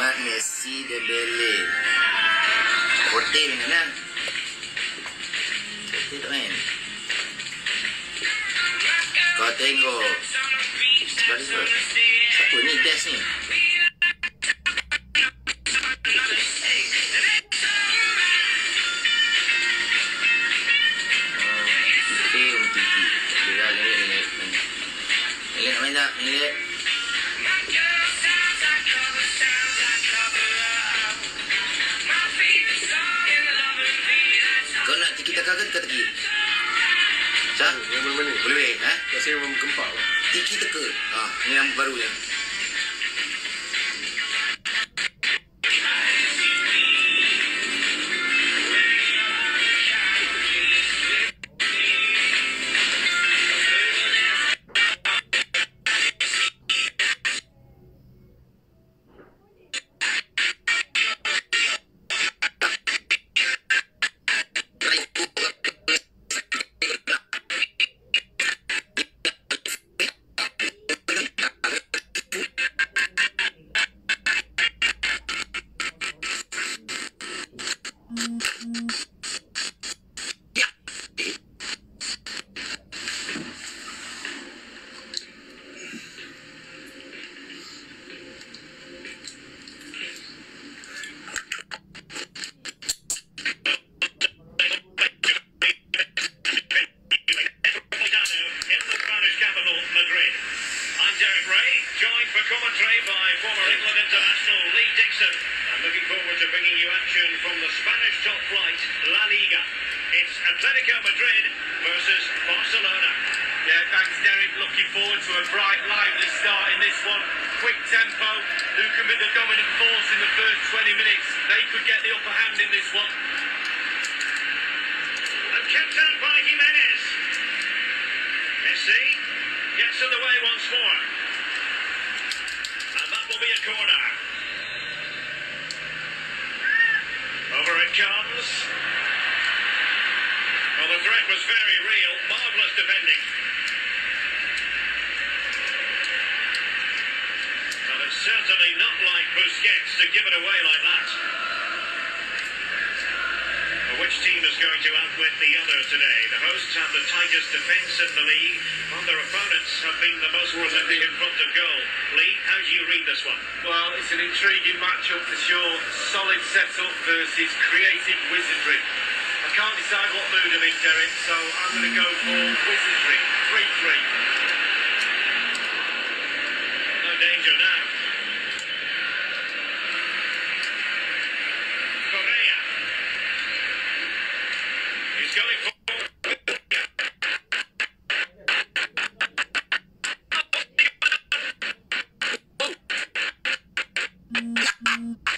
Muhammad Messi de Belé. Portero, ¿verdad? Portero, ¿eh? Acá tengo... Sí. Legal, legal. kereta ke dekat tepi? Sah? Yang mana-mana? Boleh, eh? Kasi yang gempak lah. Tiki teka. Ha, ah, yang baru yang. Madrid. I'm Derek Rae, joined for commentary by former England I'm looking forward to bringing you action from the Spanish top flight, La Liga. It's Atletico Madrid versus Barcelona. Yeah, thanks, Derek. Looking forward to a bright, lively start in this one. Quick tempo. Who can be the dominant force in the first 20 minutes? They could get the upper hand in this one. And kept out by Giménez. Messi gets in the way once more. And that will be a corner. It comes. Well, the threat was very real. Marvellous defending. Well, it's certainly not like Busquets to give it away like that. Which team is going to outwit the other today? The hosts have the tightest defence in the league, while their opponents have been the most prolific in front of goal. Lee, how do you read this one? Well, it's an intriguing matchup for sure. Solid setup versus creative wizardry. I can't decide what mood I'm in, Derek, so I'm going to go for wizardry. 3-3. Mm-hmm.